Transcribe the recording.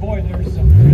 boy, there's some.